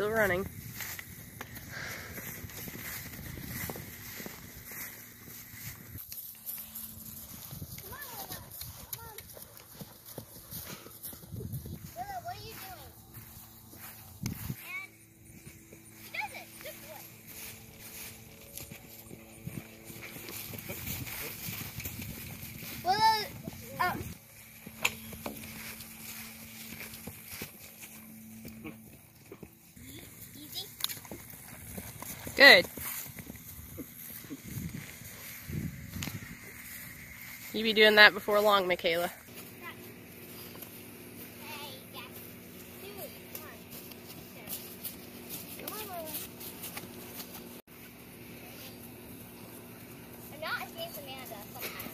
still running. Good. You be doing that before long, Michaela. not Amanda sometimes.